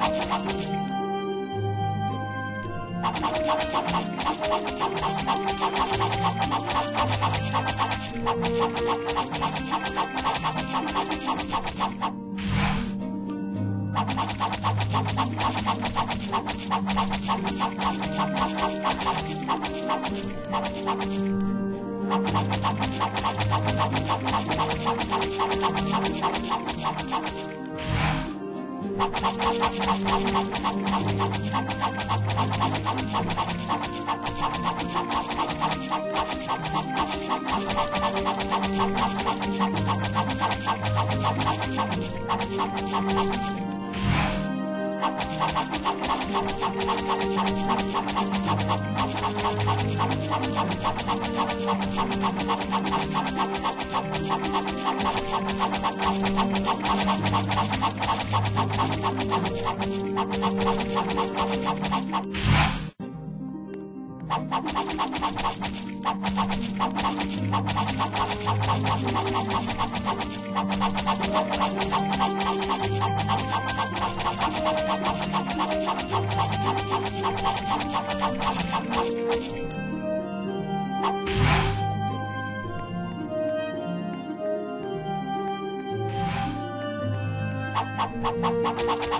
Thank you. ハハハハ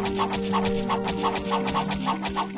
Thank you.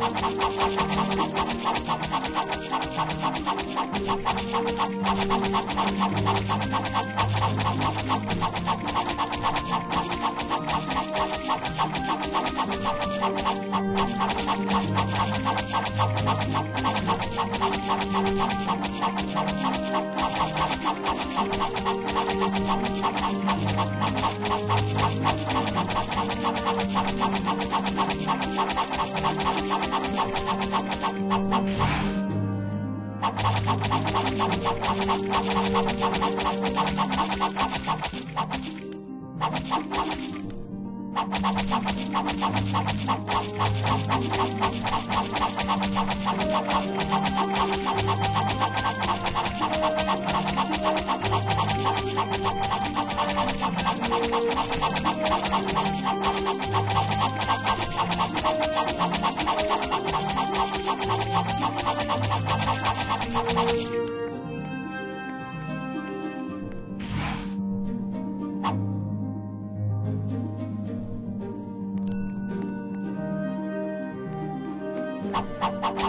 ハハハハ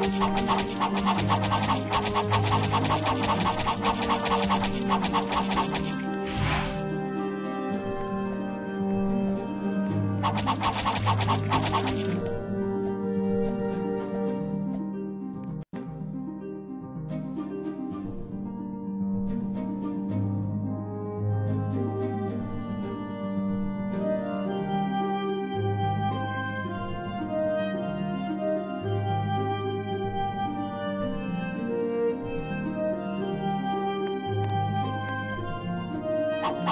ハハハハ!